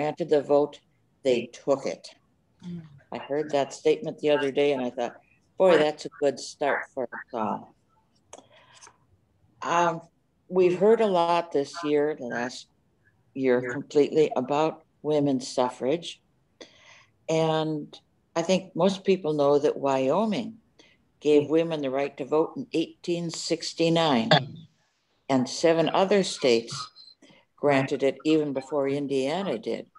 granted the vote, they took it. I heard that statement the other day and I thought, boy, that's a good start for us all. Um, we've heard a lot this year, the last year completely, about women's suffrage. And I think most people know that Wyoming gave women the right to vote in 1869, and seven other states granted it even before Indiana did.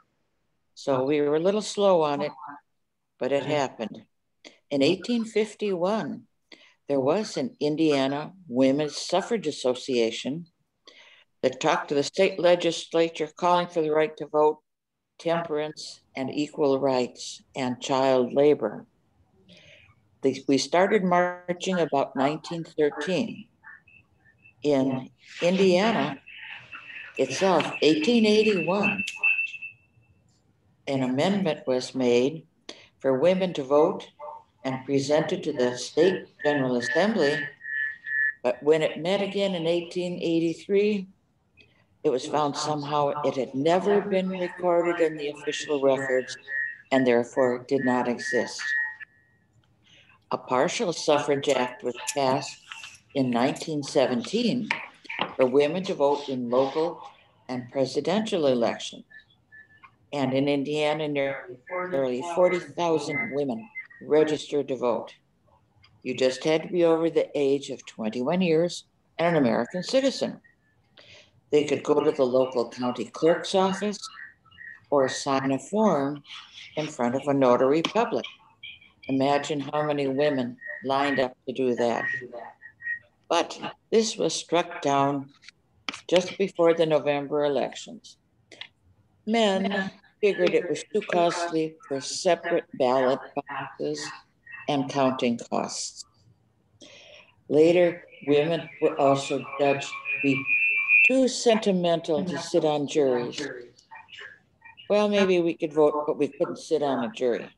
So we were a little slow on it, but it happened. In 1851, there was an Indiana Women's Suffrage Association that talked to the state legislature calling for the right to vote, temperance, and equal rights, and child labor. We started marching about 1913. In Indiana itself, 1881, an amendment was made for women to vote and presented to the State General Assembly. But when it met again in 1883, it was found somehow it had never been recorded in the official records and therefore did not exist. A partial suffrage act was passed in 1917 for women to vote in local and presidential elections. And in Indiana, nearly 40,000 women registered to vote. You just had to be over the age of 21 years and an American citizen. They could go to the local county clerk's office or sign a form in front of a notary public. Imagine how many women lined up to do that. But this was struck down just before the November elections. Men figured it was too costly for separate ballot boxes and counting costs. Later, women were also judged to be too sentimental to sit on juries. Well, maybe we could vote, but we couldn't sit on a jury.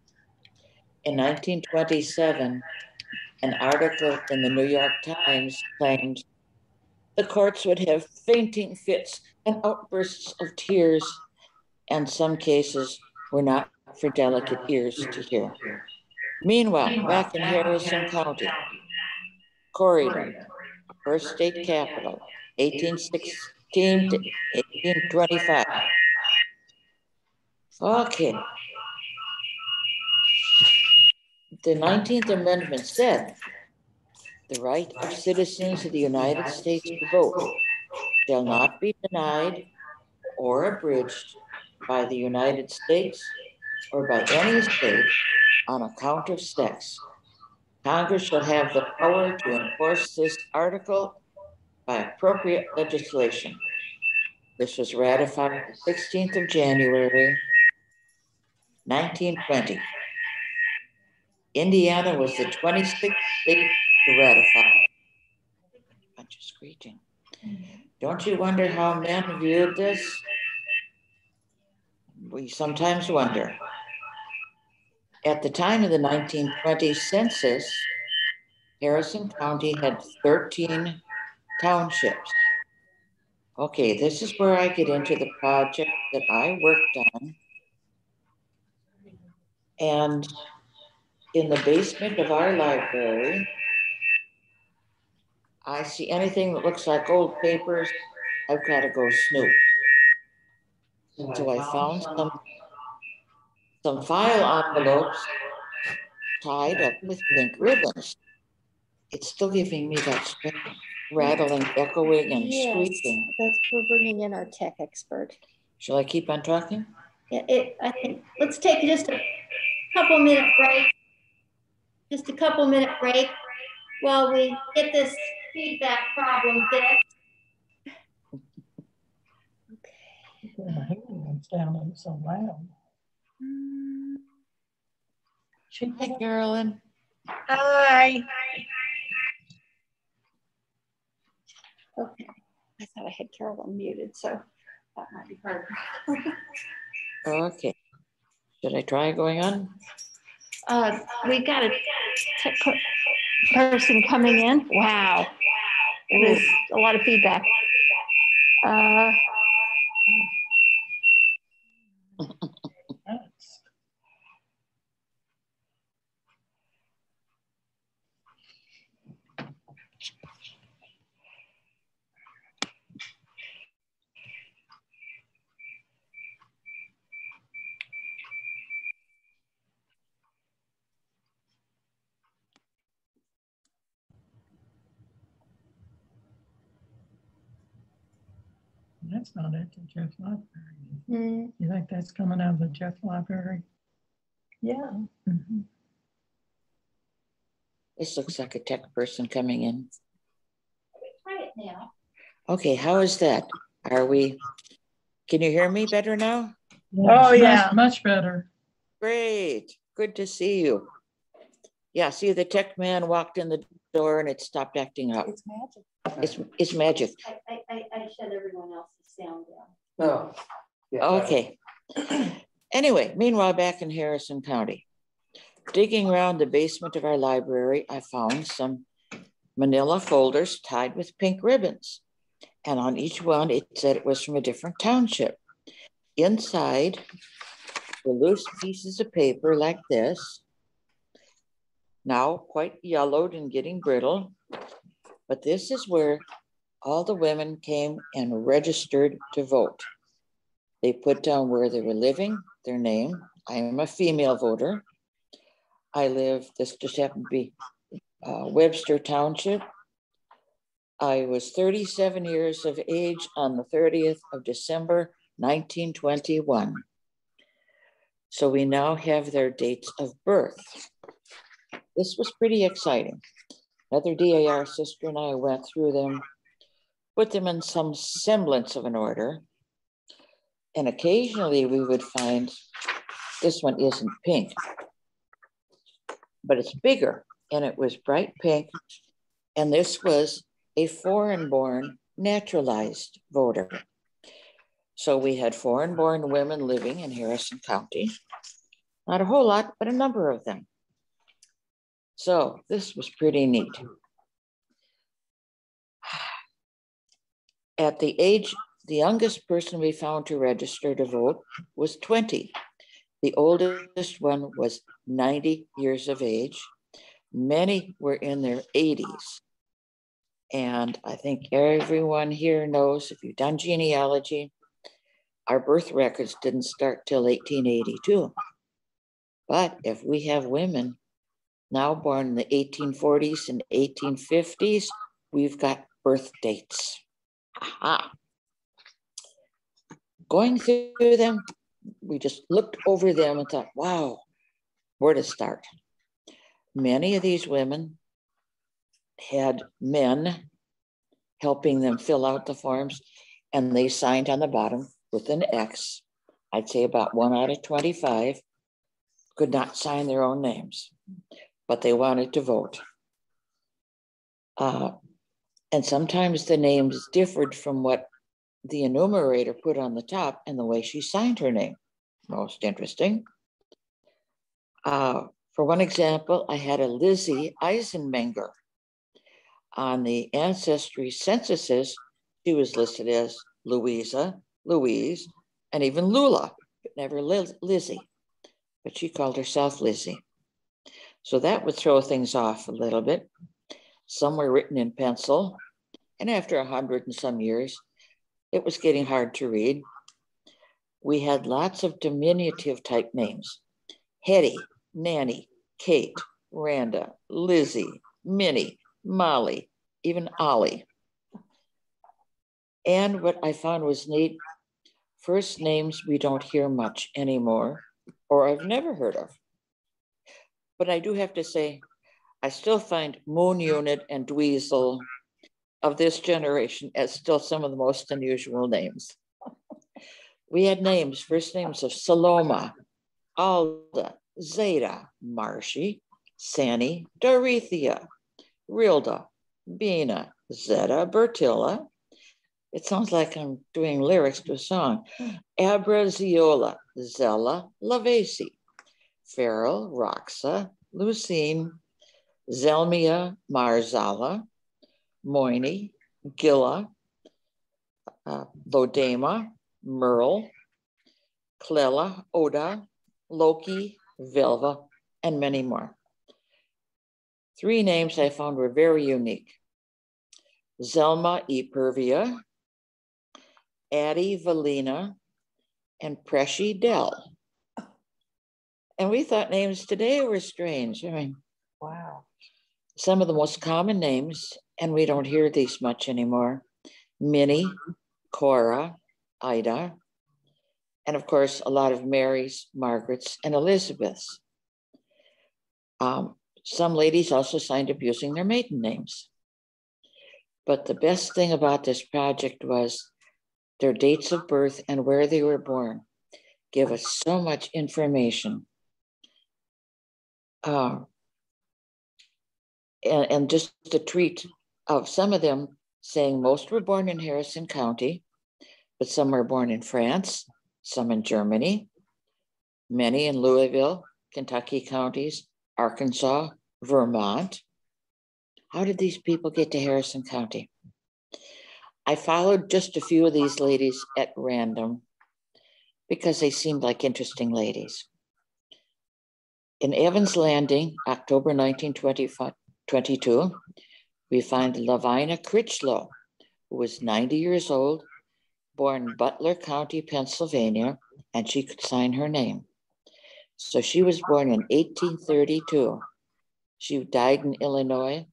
In 1927, an article in the New York Times claimed the courts would have fainting fits and outbursts of tears and some cases were not for delicate ears to hear. Meanwhile, back in Harrison County, Corydon, first state capital, 1816 to 1825. Okay. The 19th Amendment said the right of citizens of the United States to vote shall not be denied or abridged by the United States or by any state on account of sex. Congress shall have the power to enforce this article by appropriate legislation. This was ratified the 16th of January, 1920. Indiana was the 26th state to ratify. Bunch of screeching. Don't you wonder how men viewed this? We sometimes wonder. At the time of the 1920 census, Harrison County had 13 townships. Okay, this is where I get into the project that I worked on. And in the basement of our library, I see anything that looks like old papers, I've got to go snoop. So I found some some file envelopes tied up with pink ribbons. It's still giving me that rattling, echoing, and yes, squeaking. That's we're bringing in our tech expert. Shall I keep on talking? Yeah, it, I think let's take just a couple minute break. Just a couple minute break while we get this feedback problem fixed. down and so loud. Hey, Carolyn. Hi. Okay. I thought I had Carolyn muted, so that might be hard. okay. Should I try going on? Uh, we got a person coming in. Wow. There's a lot of feedback. Uh, that's not at the Jeff Library. Hmm, You think that's coming out of the Jeff Library? Yeah. Mhm. This looks like a tech person coming in. Try it now. Okay, how is that? Are we, can you hear me better now? Oh, much- yeah. Much better. Great, good to see you. Yeah, see, the tech man walked in the door and it stopped acting up. It's magic. It's, it's magic. I, I, I, I shut everyone else's sound down. Oh, no. Yeah, Okay. Anyway, meanwhile, back in Harrison County, digging around the basement of our library, I found some manila folders tied with pink ribbons. And on each one, it said it was from a different township. Inside were loose pieces of paper like this, now quite yellowed and getting brittle. But this is where all the women came and registered to vote. They put down where they were living, their name. I am a female voter. I live, this just happened to be uh, Webster Township. I was 37 years of age on the 30th of December, 1921. So we now have their dates of birth. This was pretty exciting. Another DAR sister and I went through them, put them in some semblance of an order. And occasionally we would find this one isn't pink, but it's bigger and it was bright pink. And this was a foreign born naturalized voter. So we had foreign born women living in Harrison County. Not a whole lot, but a number of them. So this was pretty neat. At the age, the youngest person we found to register to vote was 20. The oldest one was 90 years of age. Many were in their 80s. And I think everyone here knows if you've done genealogy, our birth records didn't start till 1882. But if we have women now born in the 1840s and 1850s, we've got birth dates. Aha. Going through them, we just looked over them and thought, wow, where to start? Many of these women had men helping them fill out the forms, and they signed on the bottom with an X. I'd say about one out of 25 could not sign their own names, but they wanted to vote. Uh, and sometimes the names differed from what the enumerator put on the top and the way she signed her name. Most interesting. Uh, for one example, I had a Lizzie Eisenmenger. On the ancestry censuses, she was listed as Louisa, Louise, and even Lula, but never Liz- Lizzie. But she called herself Lizzie. So that would throw things off a little bit. Some were written in pencil, and after a hundred and some years, it was getting hard to read. We had lots of diminutive type names Hetty, Nanny, Kate, Randa, Lizzie, Minnie, Molly, even Ollie. And what I found was neat first names we don't hear much anymore, or I've never heard of. But I do have to say, I still find Moon Unit and Dweezil of this generation as still some of the most unusual names. We had names, first names of Saloma, Alda, Zeta, Marshy, Sani, Dorothea, Rilda, Bina, Zeta, Bertilla. It sounds like I'm doing lyrics to a song. Abraziola, Zella, Lavesi, Farrell, Roxa, Lucine, Zelmia, Marzala, Moini, Gilla, uh, Lodema, Merle, Clella, Oda, Loki, Velva, and many more. Three names I found were very unique. Zelma Epervia, Addie Valina, and Preshi Dell. And we thought names today were strange. I mean, Wow. some of the most common names, and we don't hear these much anymore Minnie, Cora, Ida, and of course, a lot of Marys, Margarets, and Elizabeths. Um, some ladies also signed up using their maiden names. But the best thing about this project was their dates of birth and where they were born give us so much information. Uh, and, and just a treat of some of them saying most were born in Harrison County, but some were born in France, some in Germany, many in Louisville, Kentucky counties, Arkansas, Vermont. How did these people get to Harrison County? I followed just a few of these ladies at random because they seemed like interesting ladies. In Evans Landing, October 1922, we find Lavina Critchlow, who was 90 years old, born Butler County, Pennsylvania, and she could sign her name. So she was born in 1832. She died in Illinois,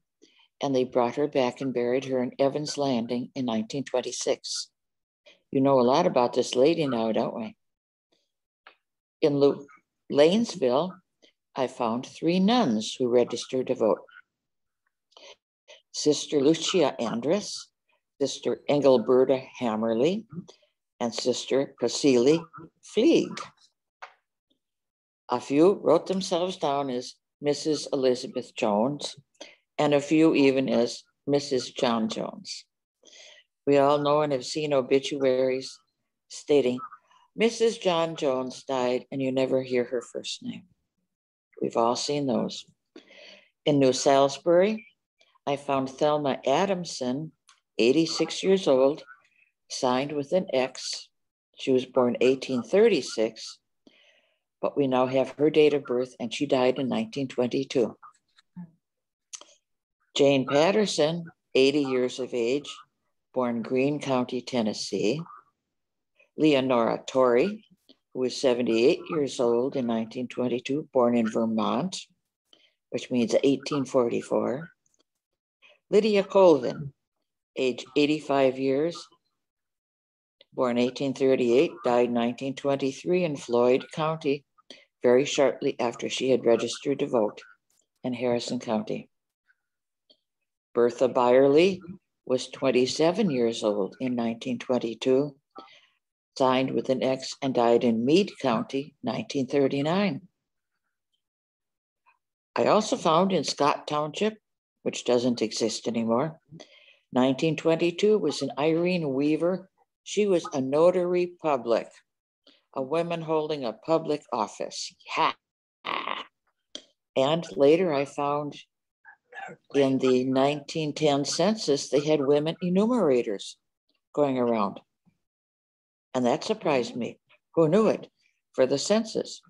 and they brought her back and buried her in Evans Landing in 1926. You know a lot about this lady now, don't we? In Lanesville, I found three nuns who registered to vote. Sister Lucia Andress, Sister Engelberta Hammerly, and Sister Priscilla Fleeg. A few wrote themselves down as Mrs. Elizabeth Jones, and a few even as Mrs. John Jones. We all know and have seen obituaries stating Mrs. John Jones died, and you never hear her first name. We've all seen those. In New Salisbury, I found Thelma Adamson, 86 years old, signed with an X. She was born 1836, but we now have her date of birth, and she died in 1922. Jane Patterson, 80 years of age, born Greene County, Tennessee. Leonora Torrey, who was 78 years old in 1922, born in Vermont, which means 1844. Lydia Colvin, age 85 years, born 1838, died 1923 in Floyd County, very shortly after she had registered to vote in Harrison County. Bertha Byerly was 27 years old in 1922 signed with an X and died in Meade County, 1939. I also found in Scott Township, which doesn't exist anymore, 1922 was an Irene Weaver. She was a notary public, a woman holding a public office. Yeah. And later I found in the 1910 census, they had women enumerators going around. And that surprised me. Who knew it for the census?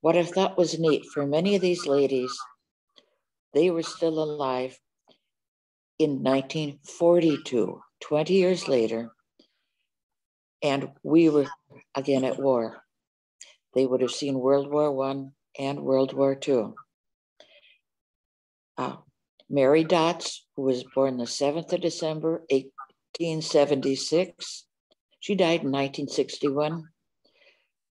What I thought was neat for many of these ladies, they were still alive in 1942, 20 years later, and we were again at war. They would have seen World War One and World War Two. Uh, Mary Dots, who was born the 7th of December, 1876, she died in 1961,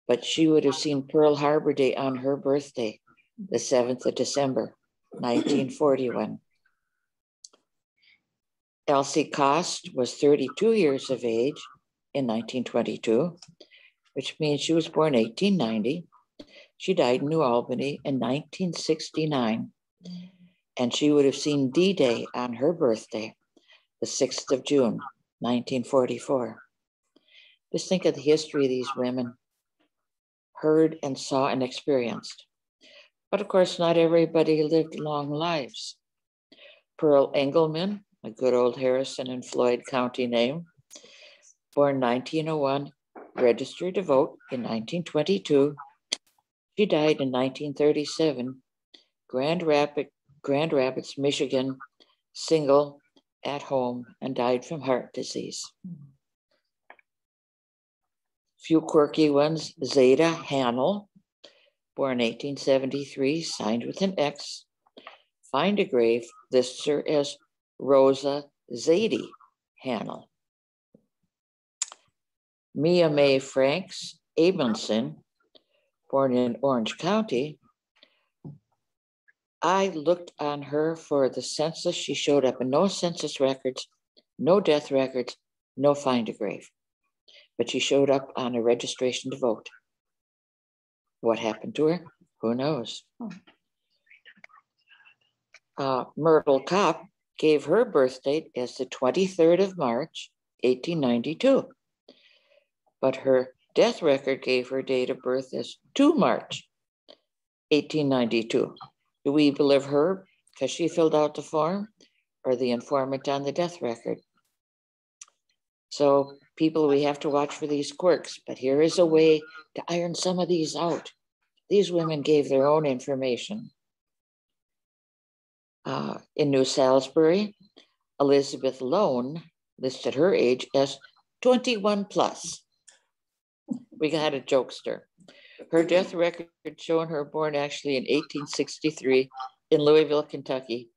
but she would have seen Pearl Harbor Day on her birthday, the 7th of December, 1941. Elsie Cost was 32 years of age in 1922, which means she was born 1890. She died in New Albany in 1969, and she would have seen D Day on her birthday, the 6th of June, 1944. Just think of the history these women heard and saw and experienced. But of course, not everybody lived long lives. Pearl Engelman, a good old Harrison and Floyd County name, born 1901, registered to vote in 1922. She died in 1937, Grand, Rapid, Grand Rapids, Michigan, single, at home, and died from heart disease. Few quirky ones, Zeta Hannell, born 1873, signed with an X. Find a grave lists her as Rosa Zadie Hannell. Mia Mae Franks Abelson, born in Orange County, I looked on her for the census. She showed up in no census records, no death records, no find a grave. But she showed up on a registration to vote. What happened to her? Who knows? Uh, Myrtle Kopp gave her birth date as the 23rd of March, 1892. But her death record gave her date of birth as 2 March, 1892. Do we believe her because she filled out the form or the informant on the death record? So people, we have to watch for these quirks, but here is a way to iron some of these out. These women gave their own information. Uh, in New Salisbury, Elizabeth Lone listed her age as 21 plus. We had a jokester. Her death record showing her born actually in 1863 in Louisville, Kentucky.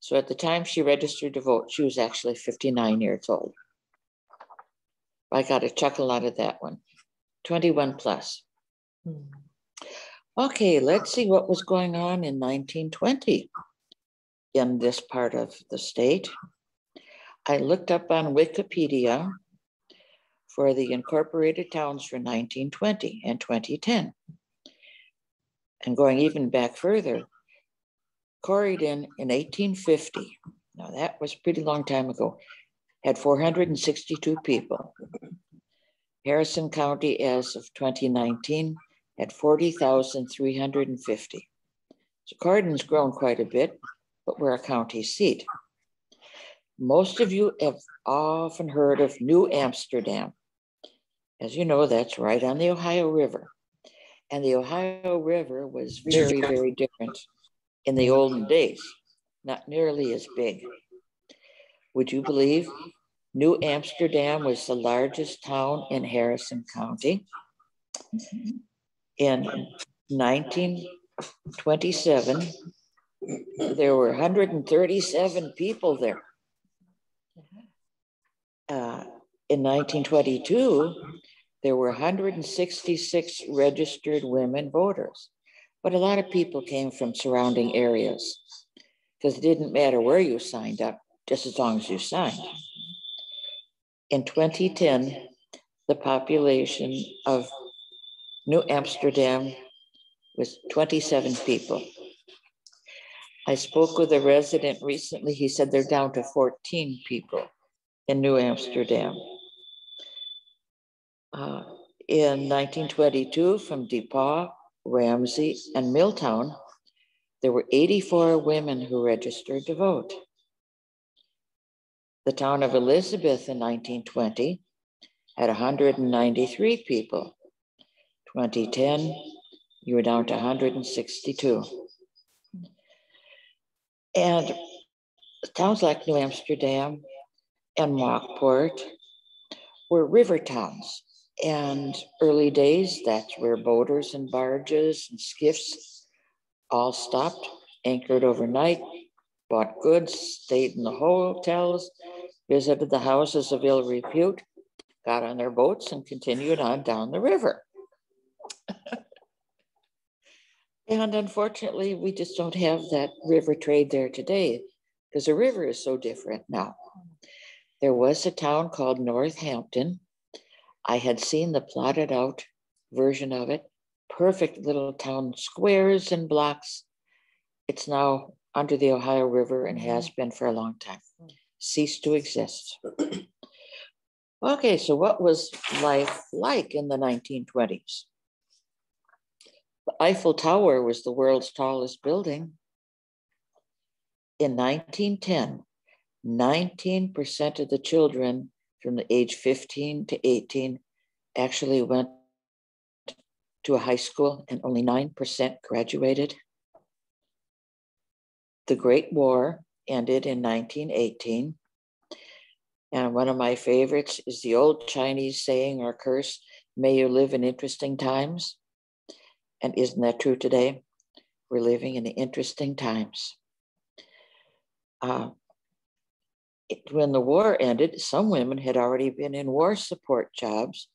So at the time she registered to vote, she was actually 59 years old. I got a chuckle out of that one. 21 plus. Hmm. Okay, let's see what was going on in 1920 in this part of the state. I looked up on Wikipedia for the incorporated towns for 1920 and 2010. And going even back further, Corydon in 1850, now that was a pretty long time ago, had 462 people. Harrison County, as of 2019, had 40,350. So Corydon's grown quite a bit, but we're a county seat. Most of you have often heard of New Amsterdam. As you know, that's right on the Ohio River. And the Ohio River was very, very different in the olden days, not nearly as big. Would you believe New Amsterdam was the largest town in Harrison County? In 1927, there were 137 people there. Uh, in 1922, there were 166 registered women voters, but a lot of people came from surrounding areas because it didn't matter where you signed up, just as long as you sign. In 2010, the population of New Amsterdam was 27 people. I spoke with a resident recently. He said they're down to 14 people in New Amsterdam. Uh, in 1922, from DePauw, Ramsey, and Milltown, there were 84 women who registered to vote. The town of Elizabeth in 1920 had 193 people. 2010, you were down to 162. And towns like New Amsterdam and Mauckport were river towns. And early days, that's where boaters and barges and skiffs all stopped, anchored overnight, bought goods, stayed in the hotels, visited the houses of ill repute, got on their boats, and continued on down the river. and unfortunately, we just don't have that river trade there today because the river is so different now. There was a town called Northampton I had seen the plotted out version of it, perfect little town squares and blocks. It's now under the Ohio River and has been for a long time, ceased to exist. okay, so what was life like in the 1920s? The Eiffel Tower was the world's tallest building. In 1910, 19% of the children from the age 15 to 18 actually went to a high school and only 9% graduated. The Great War ended in 1918. And one of my favorites is the old Chinese saying or curse, may you live in interesting times. And isn't that true today? We're living in interesting times. Uh, it, when the war ended, some women had already been in war support jobs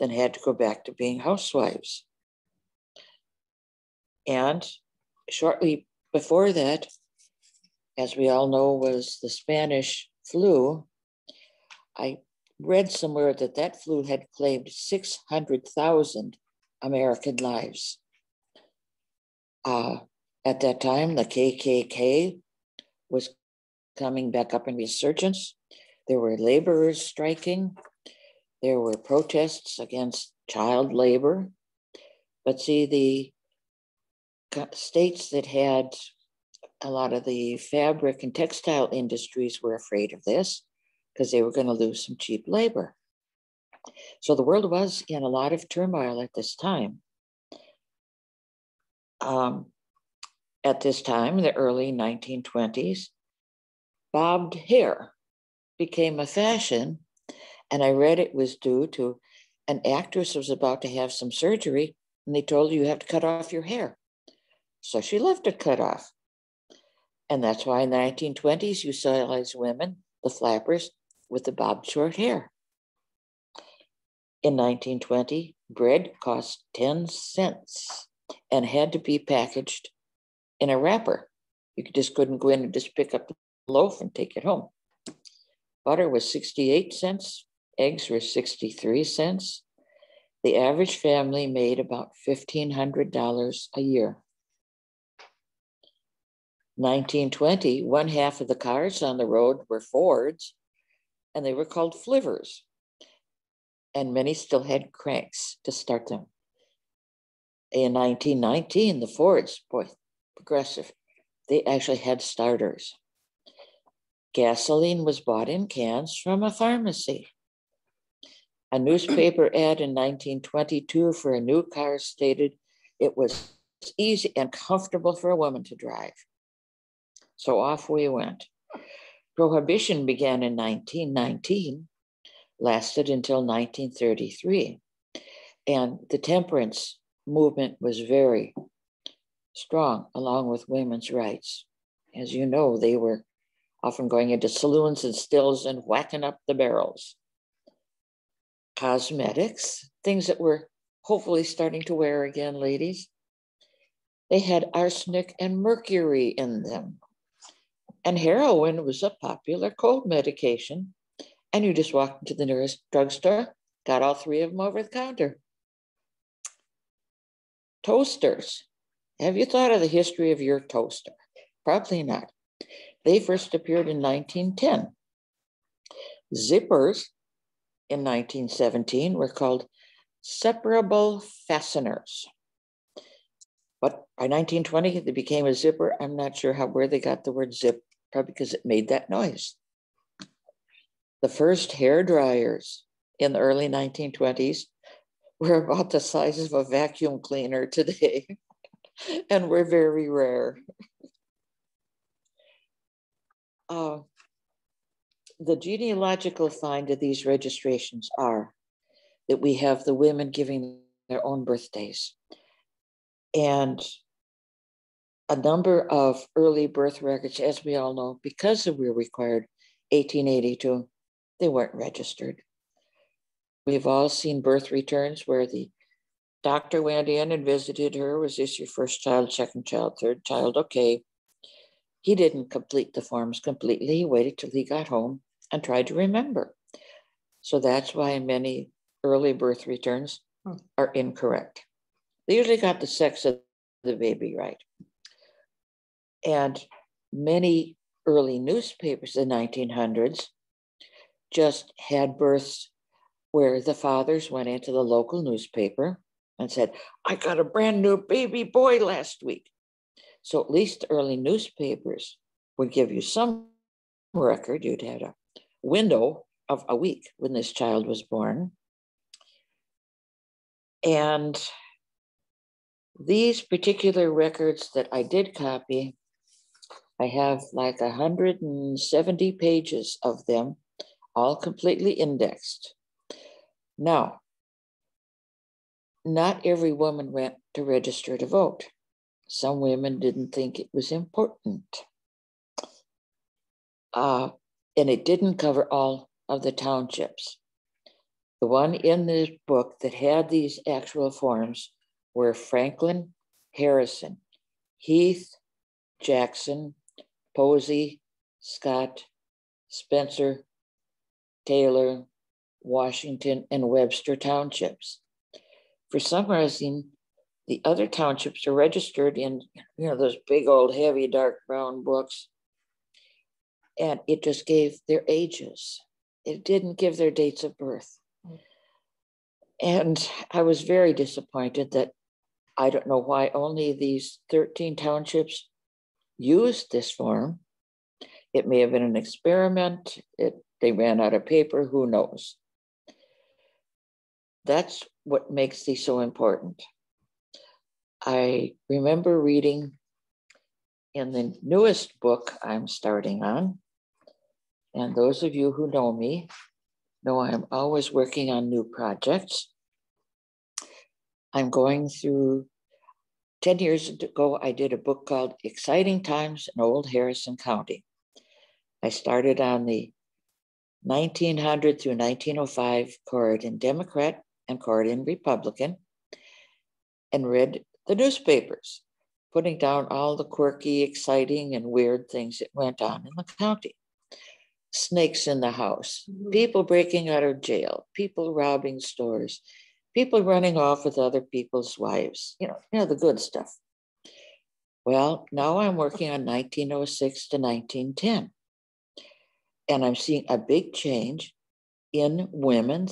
then had to go back to being housewives. And shortly before that, as we all know, was the Spanish flu. I read somewhere that that flu had claimed 600,000 American lives. Uh, at that time, the KKK was coming back up in resurgence. There were laborers striking. There were protests against child labor. But see, the states that had a lot of the fabric and textile industries were afraid of this because they were going to lose some cheap labor. So the world was in a lot of turmoil at this time. Um, at this time, in the early 1920s, bobbed hair became a fashion. And I read it was due to an actress was about to have some surgery and they told her you have to cut off your hair. So she left it cut off. And that's why in the 1920s, you saw women, the flappers with the bobbed short hair. In 1920, bread cost 10 cents and had to be packaged in a wrapper. You just couldn't go in and just pick up the loaf and take it home. Butter was 68 cents, eggs were 63 cents. The average family made about $1,500 a year. 1920, one half of the cars on the road were Fords, and they were called flivvers. And many still had cranks to start them. In 1919, the Fords, boy, progressive, they actually had starters. Gasoline was bought in cans from a pharmacy. A newspaper ad in 1922 for a new car stated it was easy and comfortable for a woman to drive. So off we went. Prohibition began in 1919, lasted until 1933. And the temperance movement was very strong, along with women's rights. As you know, they were often going into saloons and stills and whacking up the barrels. Cosmetics, things that were hopefully starting to wear again, ladies. They had arsenic and mercury in them. And heroin was a popular cold medication. And you just walked into the nearest drugstore, got all three of them over the counter. Toasters. Have you thought of the history of your toaster? Probably not. They first appeared in 1910. Zippers in 1917 were called separable fasteners. But by 1920, they became a zipper. I'm not sure how where they got the word zip probably because it made that noise. The first hair dryers in the early 1920s were about the size of a vacuum cleaner today and were very rare. Uh, the genealogical find of these registrations are that we have the women giving their own birthdays. And a number of early birth records, as we all know, because we were required 1882, they weren't registered. We've all seen birth returns where the doctor went in and visited her. Was this your first child, second child, third child? Okay. He didn't complete the forms completely. He waited till he got home and tried to remember. So that's why many early birth returns hmm. are incorrect. They usually got the sex of the baby right. And many early newspapers in the 1900s just had births where the fathers went into the local newspaper and said, I got a brand new baby boy last week. So at least early newspapers would give you some record. You'd had a window of a week when this child was born. And these particular records that I did copy I have like 170 pages of them, all completely indexed. Now, not every woman went to register to vote. Some women didn't think it was important. Uh, and it didn't cover all of the townships. The one in this book that had these actual forms were Franklin, Harrison, Heth, Jackson, Posey, Scott, Spencer, Taylor, Washington, and Webster townships. For reason, the other townships are registered in you know those big old heavy dark brown books and it just gave their ages it didn't give their dates of birth and i was very disappointed that i don't know why only these 13 townships used this form. It may have been an experiment. It, they ran out of paper. Who knows? That's what makes these so important. I remember reading in the newest book I'm starting on, and those of you who know me know I'm always working on new projects. I'm going through 10 years ago, I did a book called Exciting Times in Old Harrison County. I started on the 1900 through 1905 Corydon Democrat and Corydon Republican and read the newspapers, putting down all the quirky, exciting, and weird things that went on in the county. Snakes in the house, mm-hmm. people breaking out of jail, people robbing stores, people running off with other people's wives, you know, you know, the good stuff. Well, now I'm working on 1906 to 1910. And I'm seeing a big change in women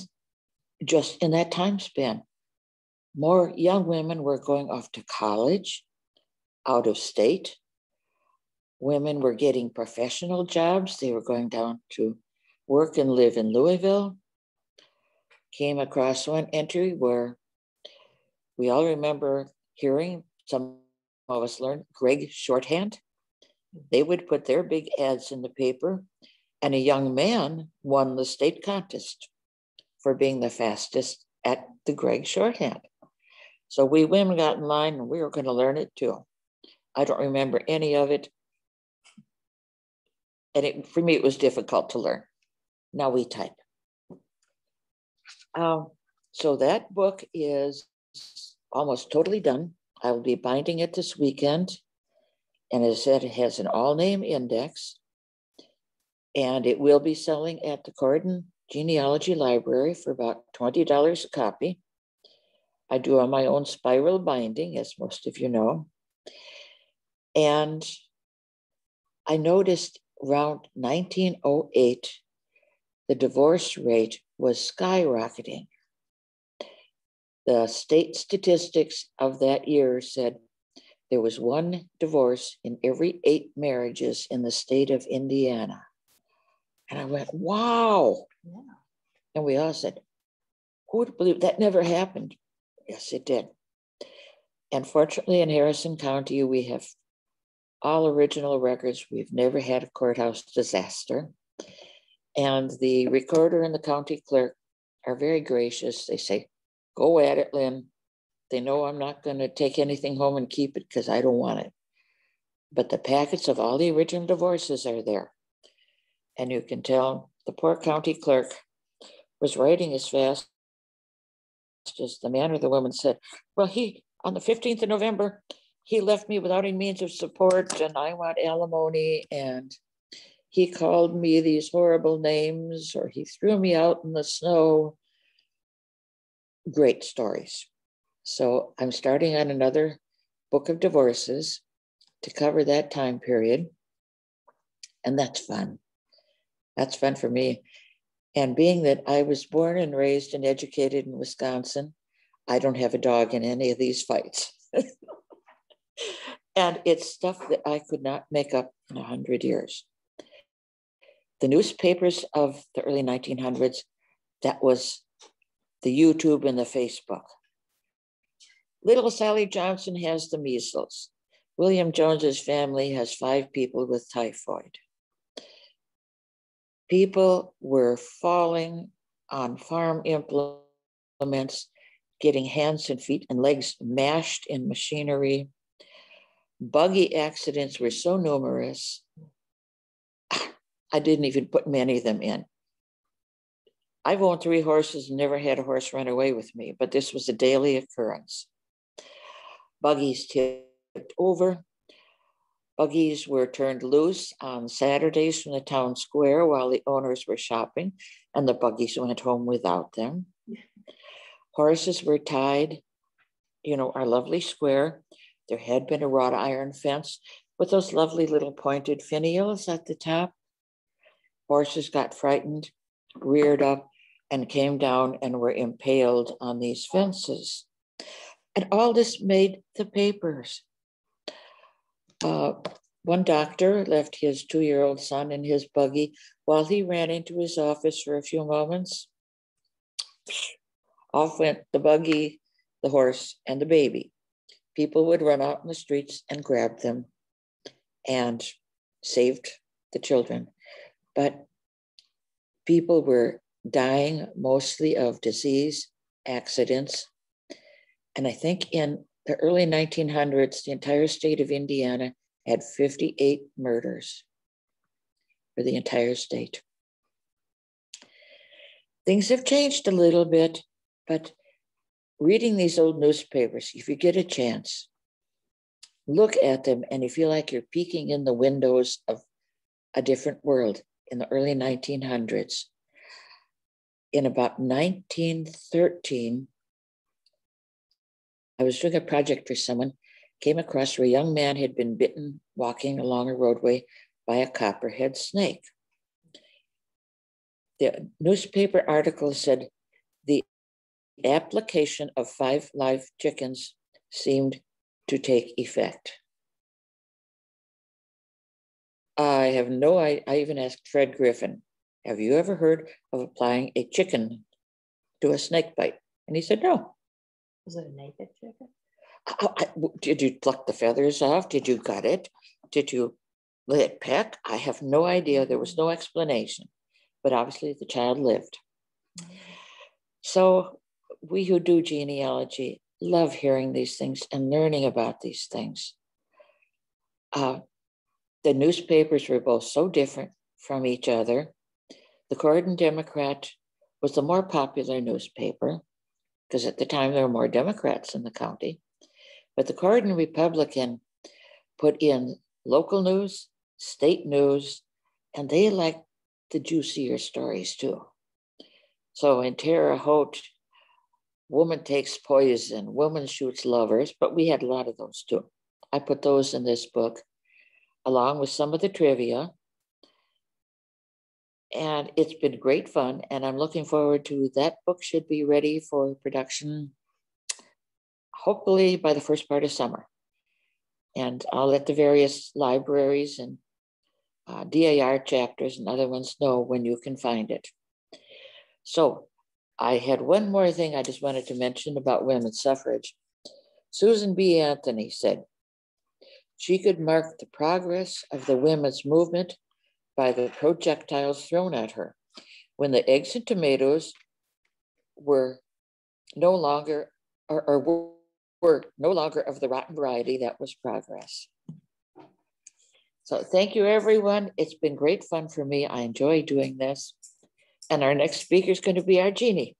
just in that time span more young women were going off to college out of state. Women were getting professional jobs. They were going down to work and live in Louisville. Came across one entry where we all remember hearing, some of us learned, Gregg Shorthand. They would put their big ads in the paper, and a young man won the state contest for being the fastest at the Gregg Shorthand. So we women got in line and we were going to learn it too. I don't remember any of it. And it, for me, it was difficult to learn. Now we type. Um, so that book is almost totally done. I will be binding it this weekend. And as I said, it has an all name index. And it will be selling at the Corydon Genealogy Library for about $20 a copy. I do on my own spiral binding, as most of you know. And I noticed around 1908, the divorce rate was skyrocketing. The state statistics of that year said there was one divorce in every eight marriages in the state of Indiana. And I went, wow. Yeah. And we all said, who would believe that never happened? Yes, it did. And fortunately, in Harrison County, we have all original records. We've never had a courthouse disaster. And the recorder and the county clerk are very gracious. They say, Go at it, Lynn. They know I'm not going to take anything home and keep it because I don't want it. But the packets of all the original divorces are there. And you can tell the poor county clerk was writing as fast as the man or the woman said, Well, he, on the 15th of November, he left me without any means of support and I want alimony. And he called me these horrible names or he threw me out in the snow. Great stories. So I'm starting on another book of divorces to cover that time period. And that's fun. That's fun for me. And being that I was born and raised and educated in Wisconsin, I don't have a dog in any of these fights. and it's stuff that I could not make up in a hundred years. The newspapers of the early 1900s, that was the YouTube and the Facebook. Little Sally Johnson has the measles. William Jones's family has five people with typhoid people were falling on farm implements, getting hands and feet and legs mashed in machinery. Buggy accidents were so numerous, I didn't even put many of them in. I've owned three horses and never had a horse run away with me, but this was a daily occurrence. Buggies tipped over. Buggies were turned loose on Saturdays from the town square while the owners were shopping, and the buggies went home without them. Horses were tied, you know, our lovely square. There had been a wrought iron fence with those lovely little pointed finials at the top. Horses got frightened, reared up, and came down and were impaled on these fences. And all this made the papers. Uh, one doctor left his two year old son in his buggy while he ran into his office for a few moments. Off went the buggy, the horse, and the baby. People would run out in the streets and grab them and saved the children. But people were dying mostly of disease, accidents. And I think in the early 1900s, the entire state of Indiana had 58 murders for the entire state. Things have changed a little bit, but reading these old newspapers, if you get a chance, look at them and you feel like you're peeking in the windows of a different world in the early 1900s in about 1913, I was doing a project for someone, came across where a young man had been bitten walking along a roadway by a copperhead snake. The newspaper article said the application of five live chickens seemed to take effect. I have no, I, I even asked Fred Griffin, have you ever heard of applying a chicken to a snake bite? And he said, No. Was it a naked chicken? I, I, did you pluck the feathers off? Did you gut it? Did you let it peck? I have no idea. There was no explanation, but obviously the child lived. So we who do genealogy love hearing these things and learning about these things. Uh, the newspapers were both so different from each other the Corydon Democrat was the more popular newspaper because at the time there were more Democrats in the county. But the Corydon Republican put in local news, state news, and they liked the juicier stories too. So in Terre Haute, woman takes poison, woman shoots lovers, but we had a lot of those too. I put those in this book, along with some of the trivia. And it's been great fun and i'm looking forward to that book should be ready for production hopefully by the first part of summer. And i'll let the various libraries and uh, dar chapters and other ones know when you can find it. So i had one more thing i just wanted to mention about women's suffrage. Susan b. Anthony said she could mark the progress of the women's movement by the projectiles thrown at her when the eggs and tomatoes were no longer or, or were no longer of the rotten variety that was progress. So thank you everyone. It's been great fun for me. I enjoy doing this. And our next speaker is going to be our Jeannie.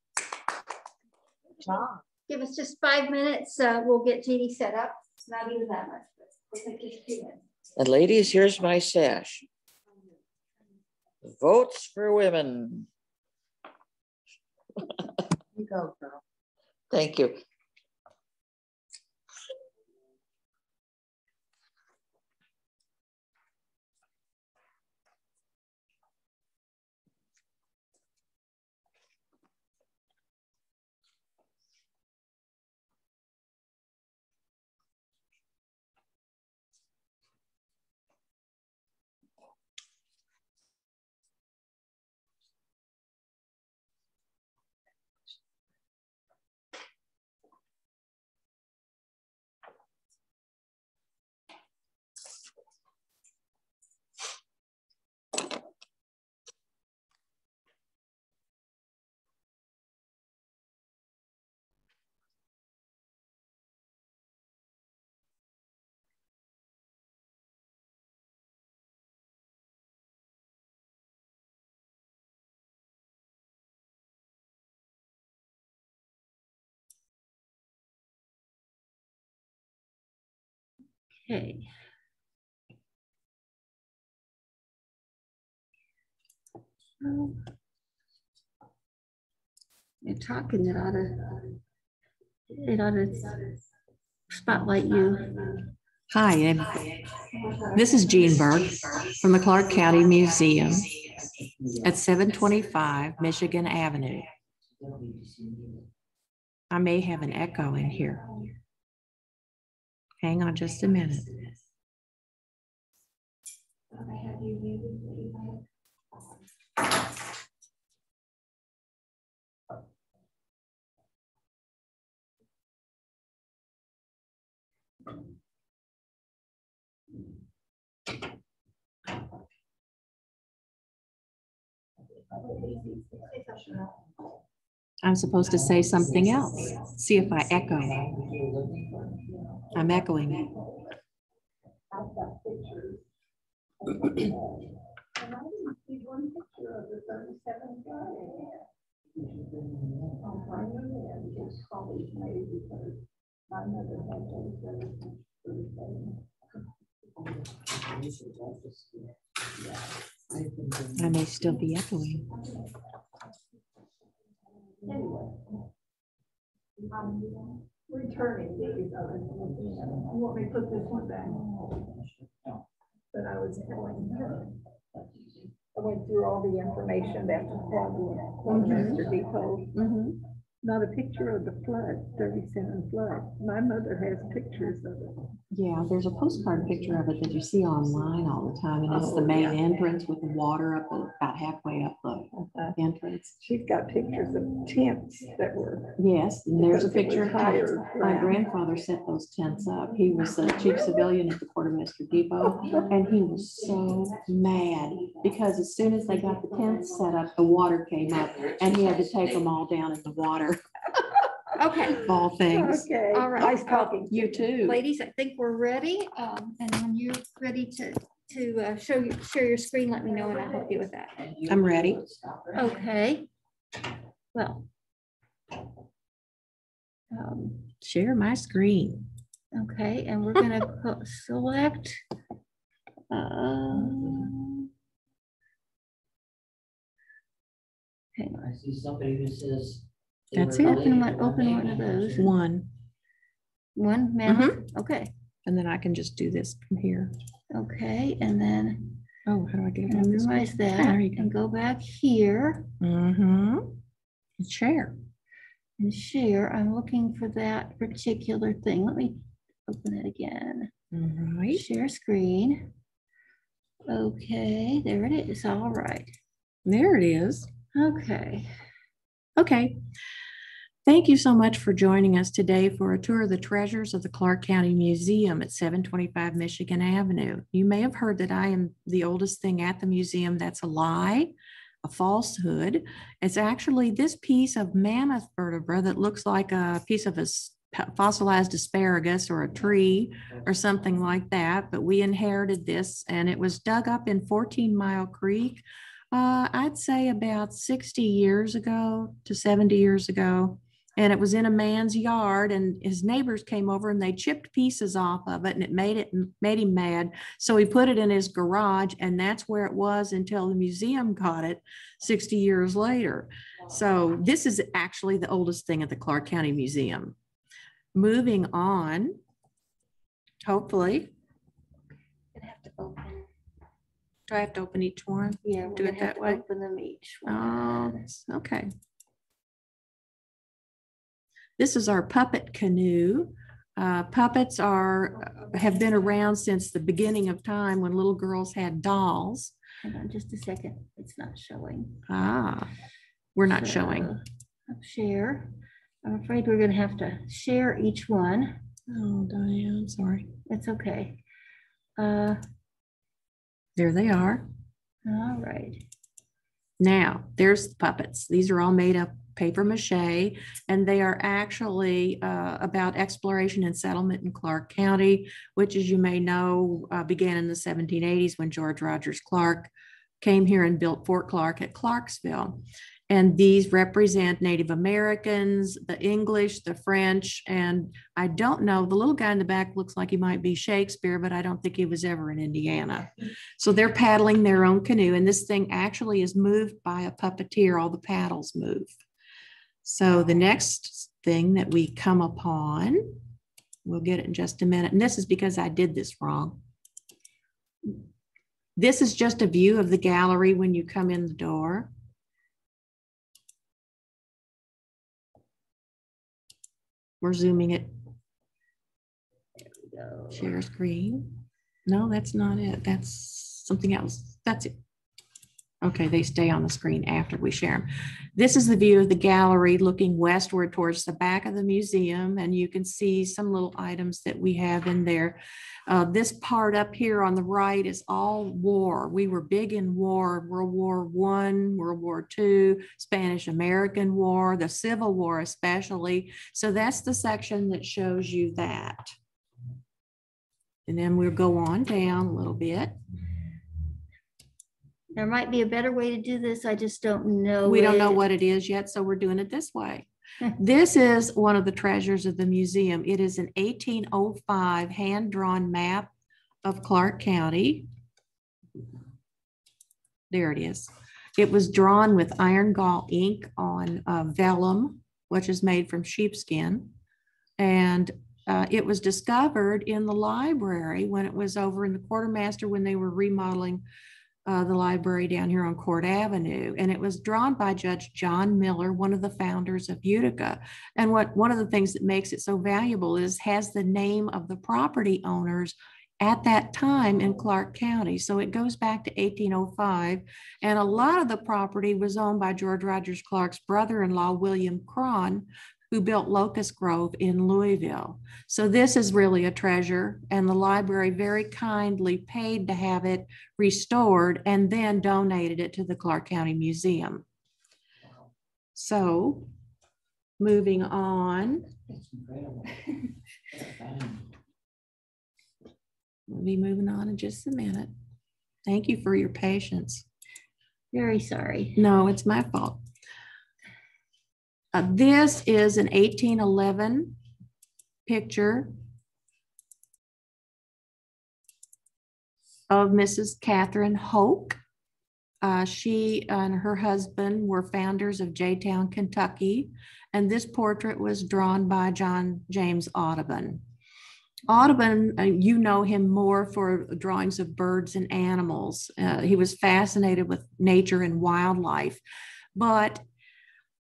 Give us just five minutes. Uh, we'll get Jeannie set up. It's not even that much, but we'll take just a few minutes. And ladies, here's my sash. Votes for women. You go, girl. Thank you. Okay. Um, You're talking, it ought to, it ought to spotlight you. Hi, I'm- this is Jeanne Burke from the Clark County Museum at 725 Michigan Avenue. I may have an echo in here. Hang on just a minute. I'm supposed to say something else. See if I echo. I'm echoing. I may still be echoing. Returning these other, you want me to put this one back? But I was telling her. I went through all the information that the Quartermaster Depot, Mhm. Not a picture of the flood, thirty-seven flood. My mother has pictures of it. Yeah, there's a postcard picture of it that you see online all the time, and it's the Oh, main yeah. entrance with the water up about halfway up the Uh, entrance. She's got pictures of tents that were. Yes, and there's a because it was picture of tents. My grandfather set those tents up. He was the chief civilian at the quartermaster depot, and he was so mad because as soon as they got the tents set up, the water came up, and he had to take them all down in the water, Okay, of all things. Okay, All right. nice talking. to You too. ladies, I think we're ready. Um, and when you're ready to, to uh, show, you share your screen, let me know and I'll help you with that. I'm ready. Okay. Well. Um, Share my screen. Okay, and we're gonna co- select. um, Hang on, I see somebody who says. They That's it. open related one, open one of those. One, One mammoth, okay, and then I can just do this from here. okay, and then Oh, how do I get it? on this memorize that There you go. and go back here Mm-hmm. Share. and share. I'm looking for that particular thing. Let me open it again. All right. Share screen. Okay, there it is. All right. There it is. Okay. Okay. Thank you so much for joining us today for a tour of the treasures of the Clark County Museum at 725 Michigan Avenue. You may have heard that I am the oldest thing at the museum. That's a lie, a falsehood. It's actually this piece of mammoth vertebra that looks like a piece of a fossilized asparagus or a tree or something like that. But we inherited this and it was dug up in 14 Mile Creek. Uh, I'd say about 60 years ago to 70 years ago. And it was in a man's yard and his neighbors came over and they chipped pieces off of it and it made it made him mad. So he put it in his garage and that's where it was until the museum got it 60 years later. So this is actually the oldest thing at the Clark County Museum. Moving on, hopefully. Gonna have to open. Do I have to open each one? Yeah, we're Do it gonna have that to way? open them each. Oh, okay. This is our puppet canoe. Uh, Puppets are, have been around since the beginning of time when little girls had dolls. Hang on just a second. It's not showing. Ah, we're not showing. So, Share. I'm afraid we're gonna have to share each one. Oh, Diane, I'm sorry. It's okay. Uh, There they are. all right. Now, there's the puppets. These are all made of paper mache, and they are actually uh, about exploration and settlement in Clark County, which, as you may know, uh, began in the 1780s when George Rogers Clark came here and built Fort Clark at Clarksville. And these represent Native Americans, the English, the French, and I don't know, the little guy in the back looks like he might be Shakespeare, but I don't think he was ever in Indiana. So they're paddling their own canoe, and this thing actually is moved by a puppeteer. All the paddles move. So the next thing that we come upon, we'll get it in just a minute. And this is because I did this wrong. This is just a view of the gallery when you come in the door. We're zooming it. There we go. Share screen. No, that's not it. That's something else. That's it. Okay, they stay on the screen after we share them. This is the view of the gallery looking westward towards the back of the museum, and you can see some little items that we have in there. Uh, this part up here on the right is all war. We were big in war, World War One, World War Two, Spanish American War, the Civil War especially. So that's the section that shows you that. And then we'll go on down a little bit. There might be a better way to do this. I just don't know. We don't know it. what it is yet, so we're doing it this way. This is one of the treasures of the museum. It is an 1805 hand-drawn map of Clark County. There it is. It was drawn with iron gall ink on uh, vellum, which is made from sheepskin. And uh, it was discovered in the library when it was over in the quartermaster when they were remodeling uh, the library down here on Court Avenue. And it was drawn by Judge John Miller, one of the founders of Utica. And what one of the things that makes it so valuable is has the name of the property owners at that time in Clark County. So it goes back to 1805. And a lot of the property was owned by George Rogers Clark's brother-in-law, William Croghan, who built Locust Grove in Louisville. So this is really a treasure and the library very kindly paid to have it restored and then donated it to the Clark County Museum. So moving on, we'll be moving on in just a minute. Thank you for your patience. Very sorry. No, it's my fault. Uh, this is an 1811 picture of Mrs. Catherine Hoke. Uh, she and her husband were founders of J-Town, Kentucky, and this portrait was drawn by John James Audubon. Audubon, uh, you know him more for drawings of birds and animals. Uh, he was fascinated with nature and wildlife, but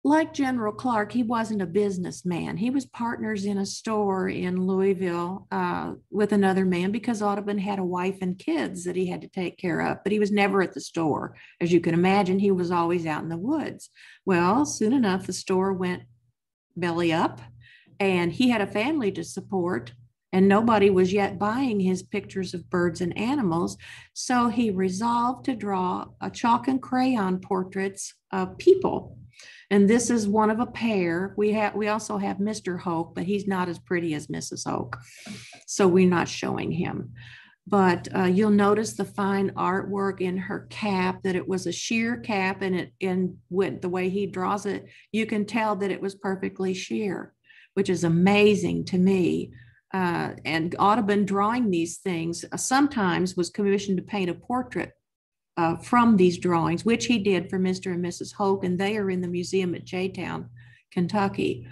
like General Clark, he wasn't a businessman. He was partners in a store in Louisville uh, with another man because Audubon had a wife and kids that he had to take care of, but he was never at the store. As you can imagine, he was always out in the woods. Well, soon enough, the store went belly up and he had a family to support and nobody was yet buying his pictures of birds and animals. So he resolved to draw a chalk and crayon portraits of people and this is one of a pair. We have we also have Mr. Hoke, but he's not as pretty as Mrs. Hoke. So we're not showing him. But uh, you'll notice the fine artwork in her cap that it was a sheer cap and it in with the way he draws it, you can tell that it was perfectly sheer, which is amazing to me. Uh, and Audubon drawing these things uh, sometimes was commissioned to paint a portrait uh, from these drawings, which he did for Mr. and Mrs. Hoke, and they are in the museum at J-Town, Kentucky.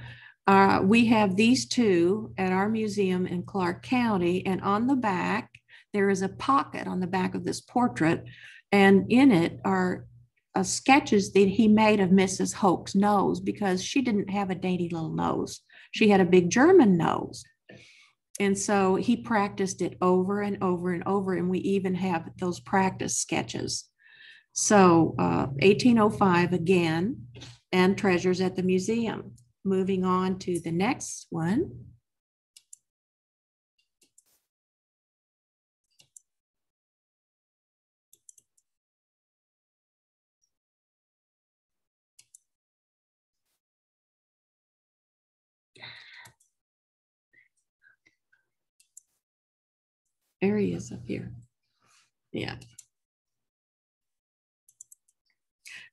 Uh, we have these two at our museum in Clark County, and on the back, there is a pocket on the back of this portrait, and in it are uh, sketches that he made of Mrs. Hoke's nose because she didn't have a dainty little nose. She had a big German nose. And so he practiced it over and over and over, and we even have those practice sketches. So uh, 1805 again, and treasures at the museum. Moving on to the next one. Is up here. Yeah.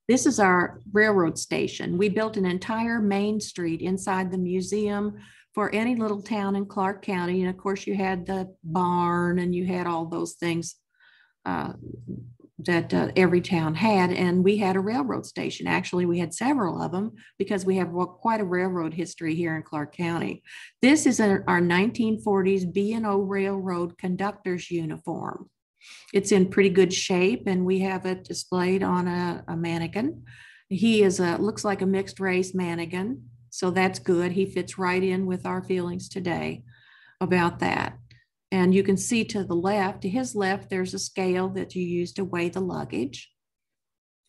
This is our railroad station. We built an entire main street inside the museum for any little town in Clark County. And of course, you had the barn and you had all those things uh, that uh, every town had. And we had a railroad station. Actually, we had several of them because we have quite a railroad history here in Clark County. This is a- our 1940s B&O Railroad conductor's uniform. It's in pretty good shape and we have it displayed on a, a mannequin. He is a, looks like a mixed race mannequin. So that's good. He fits right in with our feelings today about that. And you can see to the left, to his left, there's a scale that you use to weigh the luggage.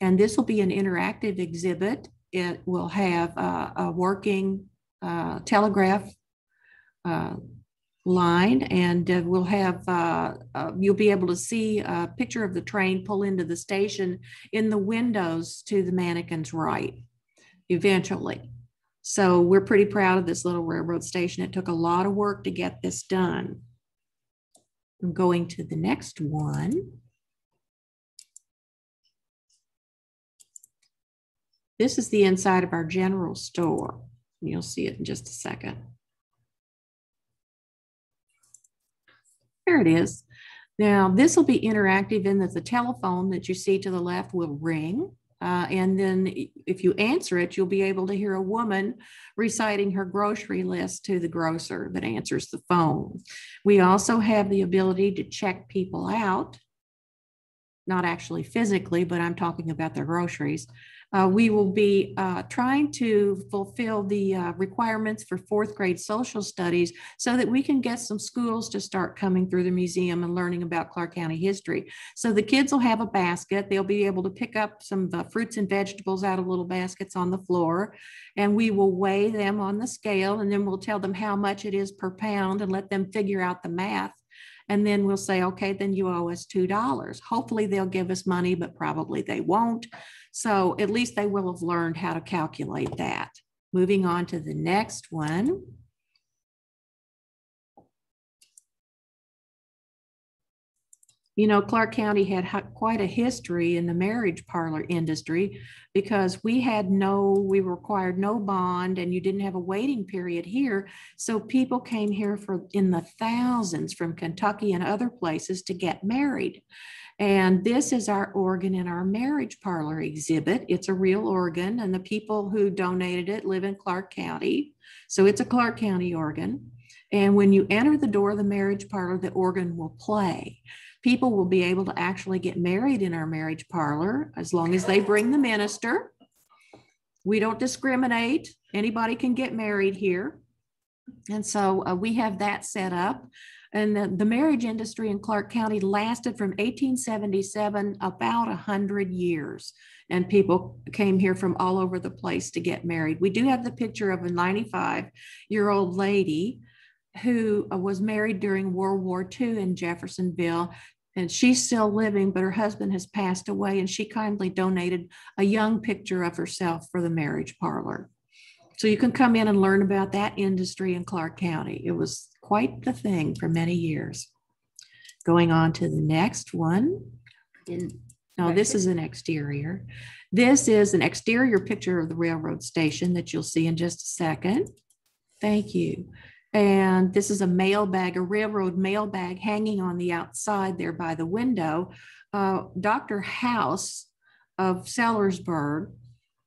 And this will be an interactive exhibit. It will have a, a working uh, telegraph uh, line and uh, we'll have, uh, uh, you'll be able to see a picture of the train pull into the station in the windows to the mannequin's right eventually. So we're pretty proud of this little railroad station. It took a lot of work to get this done. I'm going to the next one. This is the inside of our general store. You'll see it in just a second. There it is. Now, this will be interactive in that the telephone that you see to the left will ring. Uh, and then if you answer it, you'll be able to hear a woman reciting her grocery list to the grocer that answers the phone. We also have the ability to check people out. Not actually physically, but I'm talking about their groceries. Uh, we will be uh, trying to fulfill the uh, requirements for fourth grade social studies so that we can get some schools to start coming through the museum and learning about Clark County history. So the kids will have a basket. They'll be able to pick up some uh, fruits and vegetables out of little baskets on the floor. And we will weigh them on the scale and then we'll tell them how much it is per pound and let them figure out the math. And then we'll say, okay, then you owe us $2. Hopefully they'll give us money, but probably they won't. So at least they will have learned how to calculate that. Moving on to the next one. You know, Clark County had quite a history in the marriage parlor industry because we had no, we required no bond and you didn't have a waiting period here. So people came here for in the thousands from Kentucky and other places to get married. And this is our organ in our marriage parlor exhibit. It's a real organ, and the people who donated it live in Clark County. So it's a Clark County organ. And when you enter the door of the marriage parlor, the organ will play. People will be able to actually get married in our marriage parlor as long as they bring the minister. We don't discriminate. Anybody can get married here. And so uh, we have that set up. And the, the marriage industry in Clark County lasted from 1877 about 100 years. And people came here from all over the place to get married. We do have the picture of a 95 year old lady who uh, was married during World War II in Jeffersonville. And she's still living, but her husband has passed away. And she kindly donated a young picture of herself for the marriage parlor. So you can come in and learn about that industry in Clark County. It was quite the thing for many years. Going on to the next one. In- No, this is an exterior. This is an exterior picture of the railroad station that you'll see in just a second. Thank you. And this is a mailbag, a railroad mailbag hanging on the outside there by the window. Uh, Dr. House of Sellersburg